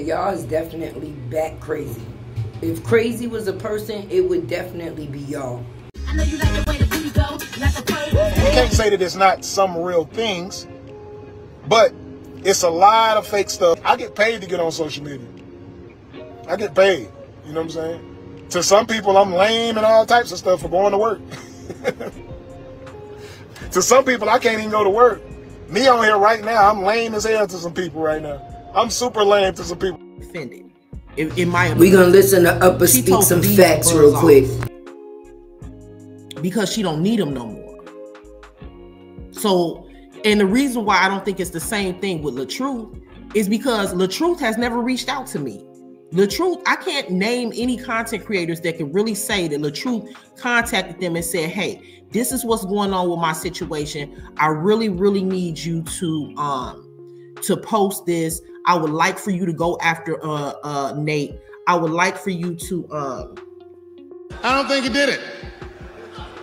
Y'all is definitely back crazy. If crazy was a person, it would definitely be y'all. I know you like the way the booty go, like a You can't say that it's not some real things, but it's a lot of fake stuff. I get paid to get on social media. I get paid. You know what I'm saying? To some people, I'm lame and all types of stuff for going to work. to some people, I can't even go to work. Me on here right now, I'm lame as hell to some people right now. I'm super lame to some people. Offended. In, in my we gonna listen to Upper speak some facts real quick. Because she don't need them no more. So, and the reason why I don't think it's the same thing with LaTruth is because LaTruth has never reached out to me. LaTruth, I can't name any content creators that can really say that LaTruth contacted them and said, "Hey, this is what's going on with my situation. I really, really need you to um to post this. I would like for you to go after uh uh Nate. I would like for you to um I don't think he did it.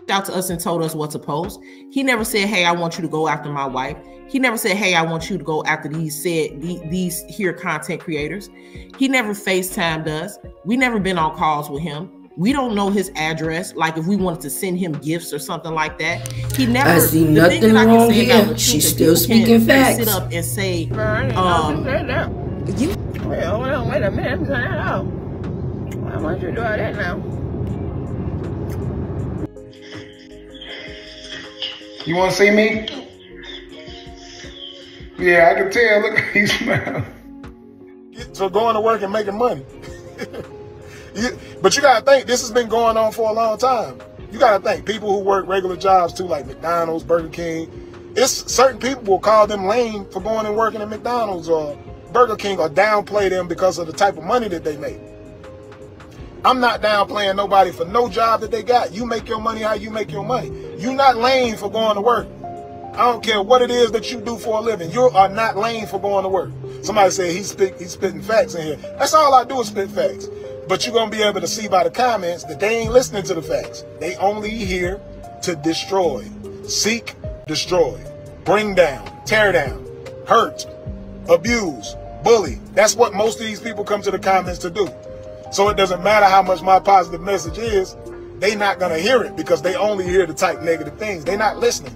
Out to us and told us what to post. He never said, "Hey, I want you to go after my wife." He never said, "Hey, I want you to go after these said these, these here content creators." He never FaceTimed us. We never been on calls with him. We don't know his address. Like if we wanted to send him gifts or something like that, he never. I see nothing wrong here. She's still speaking facts. Sit up and say, um, you. Wait, hold on, wait a minute. I'm turning it off. Why want you to do all that now? You want to see me? Yeah, I can tell. Look, he's smiling. So going to work and making money. but you gotta think this has been going on for a long time. You gotta think people who work regular jobs too, like McDonald's, Burger King. It's certain people will call them lame for going and working at McDonald's or Burger King or downplay them because of the type of money that they make. I'm not downplaying nobody for no job that they got. You make your money how you make your money. You're not lame for going to work. I don't care what it is that you do for a living. You are not lame for going to work. Somebody said he's, spit, he's spitting facts in here. That's all I do is spit facts. But you're going to be able to see by the comments that they ain't listening to the facts. They only here to destroy, seek, destroy, bring down, tear down, hurt, abuse, bully. That's what most of these people come to the comments to do. So it doesn't matter how much my positive message is, they not going to hear it because they only hear the type negative things. They not listening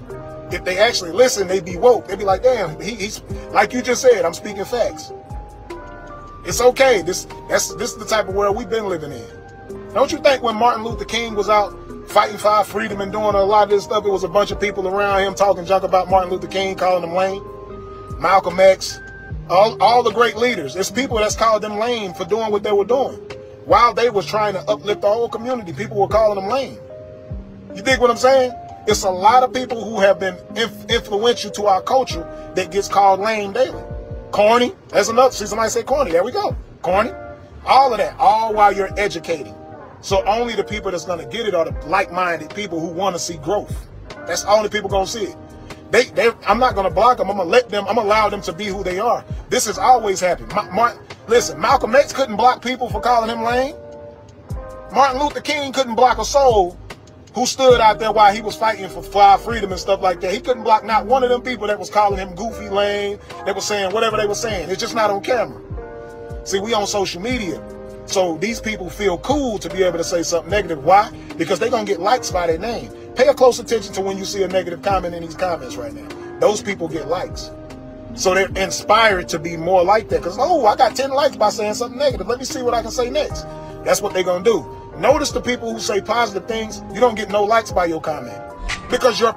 if they actually listen, they'd be woke. They'd be like, damn, he, he's like you just said. I'm speaking facts. It's okay. This that's this is the type of world we've been living in. Don't you think when Martin Luther King was out fighting for our freedom and doing a lot of this stuff, it was a bunch of people around him talking junk about Martin Luther King, calling him lame, Malcolm X, all all the great leaders. It's people that's called them lame for doing what they were doing. While they was trying to uplift the whole community, people were calling them lame. You dig what I'm saying? It's a lot of people who have been inf influential to our culture that gets called lame daily. Corny. That's another. See somebody say corny. There we go. Corny. All of that. All while you're educating. So only the people that's gonna get it are the like-minded people who want to see growth. That's the only people gonna see it. They, they, I'm not gonna block them. I'm gonna let them. I'm gonna allow them to be who they are. This has always happened. Ma Martin, listen, Malcolm X couldn't block people for calling him lame. Martin Luther King couldn't block a soul who stood out there while he was fighting for, fly freedom and stuff like that. He couldn't block not one of them people that was calling him goofy lame, that was saying whatever they were saying. It's just not on camera. See, we on social media. So these people feel cool to be able to say something negative. Why? Because they're going to get likes by their name. Pay a close attention to when you see a negative comment in these comments right now. Those people get likes. So they're inspired to be more like that. Because, oh, I got 10 likes by saying something negative. Let me see what I can say next. That's what they're going to do. Notice the people who say positive things, you don't get no likes by your comment. Because you're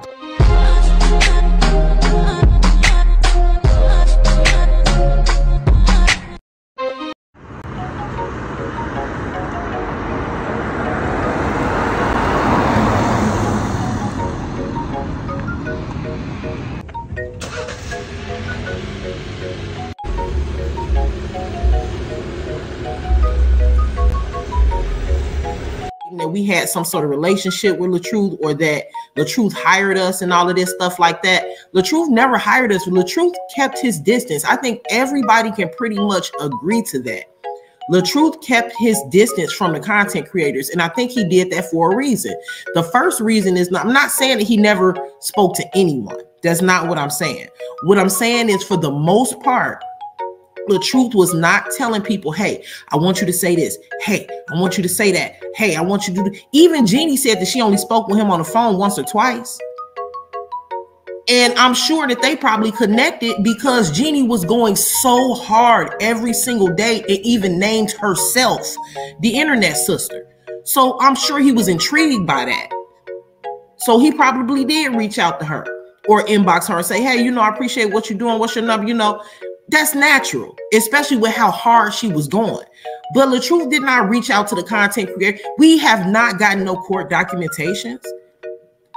had some sort of relationship with LaTruth or that LaTruth hired us and all of this stuff like that. LaTruth never hired us. LaTruth kept his distance. I think everybody can pretty much agree to that. LaTruth kept his distance from the content creators, and I think he did that for a reason. The first reason is not, I'm not saying that he never spoke to anyone. That's not what I'm saying. What I'm saying is, for the most part, LaTruth was not telling people, hey, I want you to say this. Hey, I want you to say that. Hey, I want you to do. Even Jeannie said that she only spoke with him on the phone once or twice. And I'm sure that they probably connected because Jeannie was going so hard every single day and even named herself the internet sister. So I'm sure he was intrigued by that. So he probably did reach out to her or inbox her and say, Hey, you know, I appreciate what you're doing. What's your number? You know, that's natural, especially with how hard she was going. But LaTruth did not reach out to the content creator. We have not gotten no court documentations.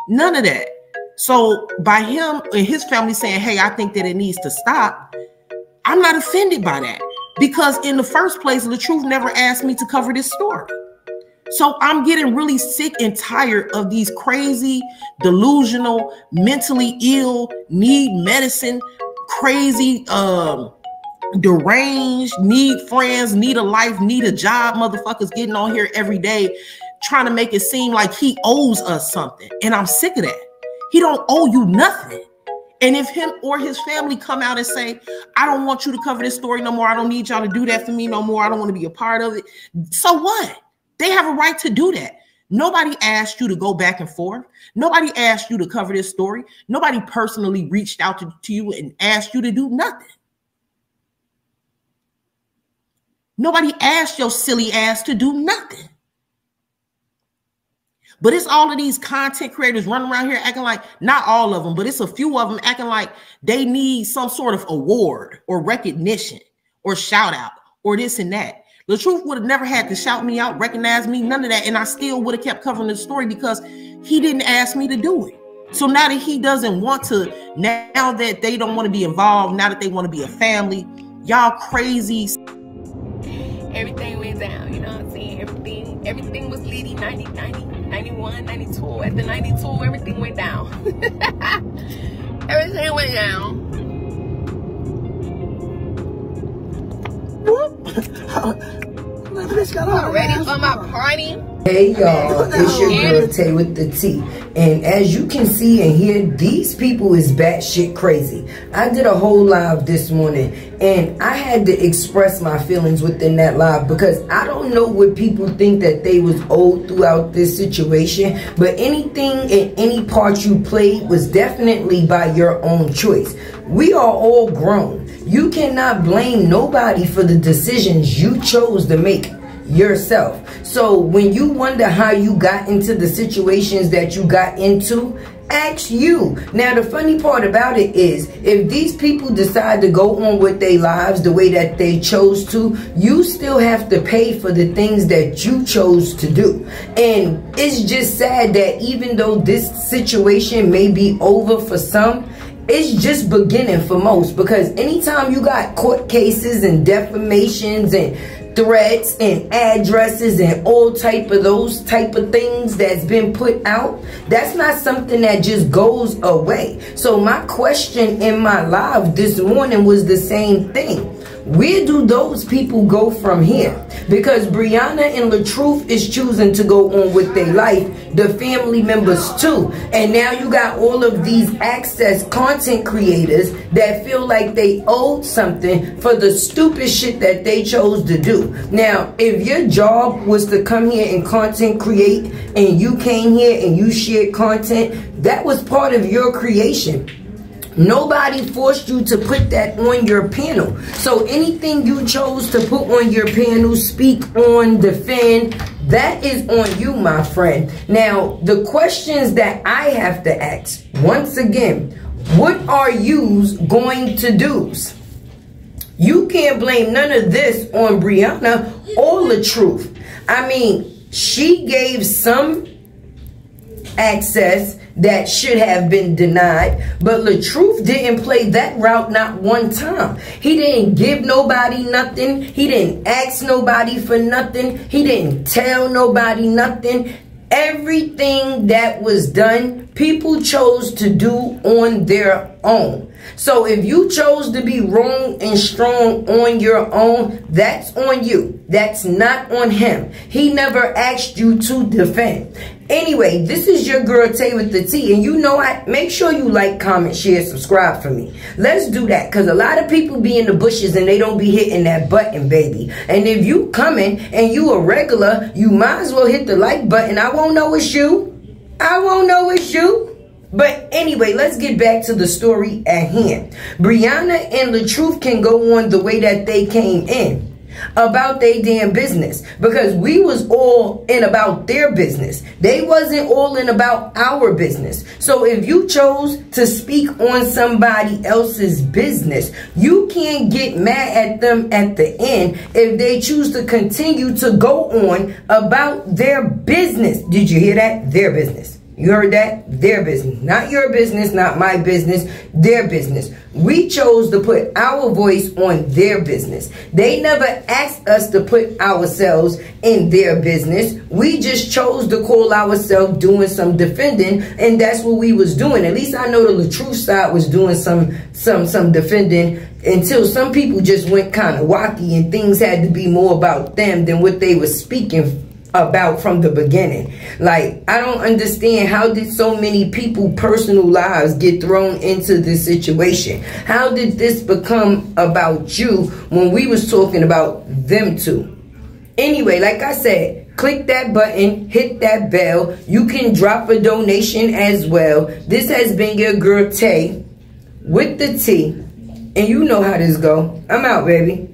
None of that. So by him and his family saying, Hey, I think that it needs to stop, I'm not offended by that. Because in the first place, LaTruth never asked me to cover this story. So I'm getting really sick and tired of these crazy, delusional, mentally ill, need medicine, crazy, um, deranged, need friends, need a life, need a job, motherfuckers getting on here every day trying to make it seem like he owes us something. And I'm sick of that. He don't owe you nothing. And if him or his family come out and say, I don't want you to cover this story no more, I don't need y'all to do that for me no more, I don't want to be a part of it. So what? They have a right to do that. Nobody asked you to go back and forth. Nobody asked you to cover this story. Nobody personally reached out to, to you and asked you to do nothing. Nobody asked your silly ass to do nothing. But it's all of these content creators running around here acting like, not all of them, but it's a few of them acting like they need some sort of award or recognition or shout out or this and that. LaTruth would have never had to shout me out, recognize me, none of that. And I still would have kept covering the story because he didn't ask me to do it. So now that he doesn't want to, now that they don't want to be involved, now that they want to be a family, y'all crazy. Everything went down, you know what I'm saying? Everything, everything was leading 90, 90. 91, 92. At the 92, everything went down. everything went down. Ready for my party? Hey y'all, it's your girl Tay with the T. And as you can see and hear, these people is batshit crazy. I did a whole live this morning and I had to express my feelings within that live because I don't know what people think that they was owed throughout this situation, but anything and any part you played was definitely by your own choice. We are all grown. You cannot blame nobody for the decisions you chose to make yourself. So when you wonder how you got into the situations that you got into, ask you. Now the funny part about it is if these people decide to go on with their lives the way that they chose to, you still have to pay for the things that you chose to do. And it's just sad that even though this situation may be over for some, it's just beginning for most because anytime you got court cases and defamations and threats and addresses and all type of those type of things that's been put out that's not something that just goes away. So my question in my live this morning was the same thing where do those people go from here? Because Briana and LaTruth is choosing to go on with their life, the family members too. And now you got all of these access content creators that feel like they owed something for the stupid shit that they chose to do. Now, if your job was to come here and content create and you came here and you shared content, that was part of your creation. Nobody forced you to put that on your panel. So anything you chose to put on your panel, speak on, defend, that is on you, my friend. Now, the questions that I have to ask, once again, what are yous going to do? You can't blame none of this on Briana or truth. I mean, she gave some access that should have been denied. But LaTruth didn't play that route not one time. He didn't give nobody nothing. He didn't ask nobody for nothing. He didn't tell nobody nothing. Everything that was done, people chose to do on their own. So if you chose to be wrong and strong on your own, that's on you. That's not on him. He never asked you to defend. Anyway, this is your girl Tay with the T, and you know I make sure you like, comment, share, subscribe for me. Let's do that, cause a lot of people be in the bushes and they don't be hitting that button, baby. And if you coming and you a regular, you might as well hit the like button. I won't know it's you. I won't know it's you. But anyway, let's get back to the story at hand. Briana and LaTruth can go on the way that they came in about their damn business because we was all in about their business. They wasn't all in about our business. So if you chose to speak on somebody else's business, you can't get mad at them at the end if they choose to continue to go on about their business. Did you hear that? Their business. You heard that? Their business. Not your business, not my business, their business. We chose to put our voice on their business. They never asked us to put ourselves in their business. We just chose to call ourselves doing some defending, and that's what we was doing. At least I know LaTruth side was doing some some some defending until some people just went kind of wacky and things had to be more about them than what they were speaking about from the beginning. Like, I don't understand how did so many people personal lives get thrown into this situation? How did this become about you when we was talking about them two? Anyway, like I said, click that button, hit that bell. You can drop a donation as well. This has been your girl Tay with the T. And you know how this go. I'm out, baby.